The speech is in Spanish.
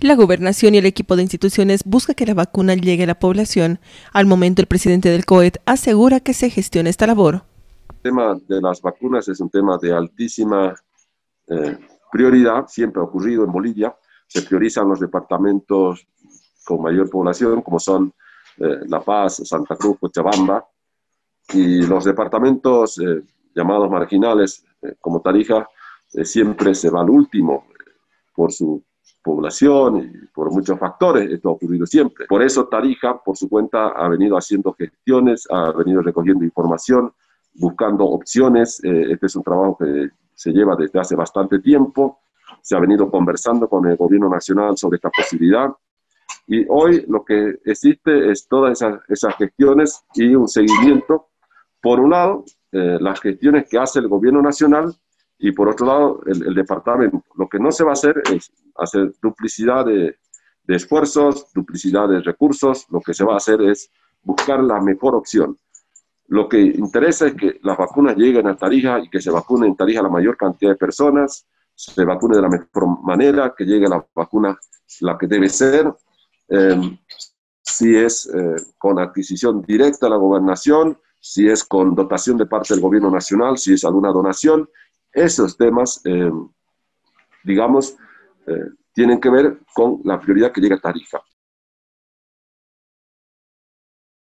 La gobernación y el equipo de instituciones busca que la vacuna llegue a la población. Al momento, el presidente del COET asegura que se gestiona esta labor. El tema de las vacunas es un tema de altísima eh, prioridad, siempre ha ocurrido en Bolivia. Se priorizan los departamentos con mayor población, como son eh, La Paz, Santa Cruz, Cochabamba, y los departamentos eh, llamados marginales, como Tarija, siempre se va al último por su población por muchos factores, esto ha ocurrido siempre. Por eso Tarija, por su cuenta, ha venido haciendo gestiones, ha venido recogiendo información, buscando opciones. Eh, este es un trabajo que se lleva desde hace bastante tiempo. Se ha venido conversando con el gobierno nacional sobre esta posibilidad. Y hoy lo que existe es todas esas, esas gestiones y un seguimiento. Por un lado, eh, las gestiones que hace el gobierno nacional y por otro lado, el, departamento. Lo que no se va a hacer es hacer duplicidad de, esfuerzos, duplicidad de recursos. Lo que se va a hacer es buscar la mejor opción. Lo que interesa es que las vacunas lleguen a Tarija y que se vacunen en Tarija la mayor cantidad de personas, se vacune de la mejor manera, que llegue la vacuna la que debe ser. Em, si es eh, con adquisición directa a la gobernación, si es con dotación de parte del gobierno nacional, si es alguna donación, esos temas, eh, digamos, eh, tienen que ver con la prioridad que llega a Tarija.